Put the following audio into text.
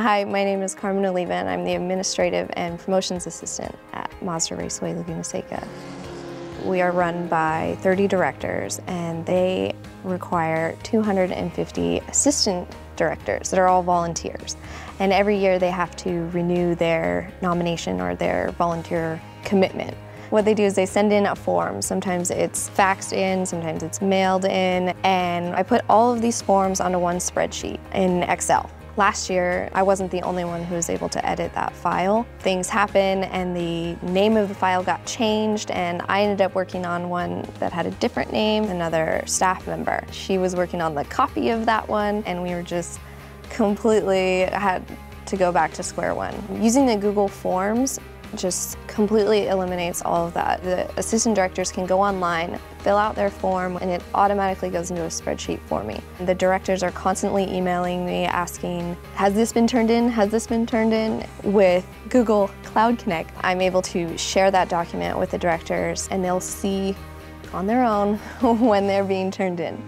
Hi, my name is Carmen Oliva and I'm the Administrative and Promotions Assistant at Mazda Raceway Laguna Seca. We are run by 30 directors and they require 250 assistant directors that are all volunteers. And every year they have to renew their nomination or their volunteer commitment. What they do is they send in a form. Sometimes it's faxed in, sometimes it's mailed in, and I put all of these forms onto one spreadsheet in Excel. Last year, I wasn't the only one who was able to edit that file. Things happened and the name of the file got changed and I ended up working on one that had a different name, another staff member. She was working on the copy of that one and we were just completely had to go back to square one. Using the Google Forms just completely eliminates all of that. The assistant directors can go online, fill out their form, and it automatically goes into a spreadsheet for me. The directors are constantly emailing me asking, has this been turned in? Has this been turned in? With Google Cloud Connect, I'm able to share that document with the directors and they'll see on their own when they're being turned in.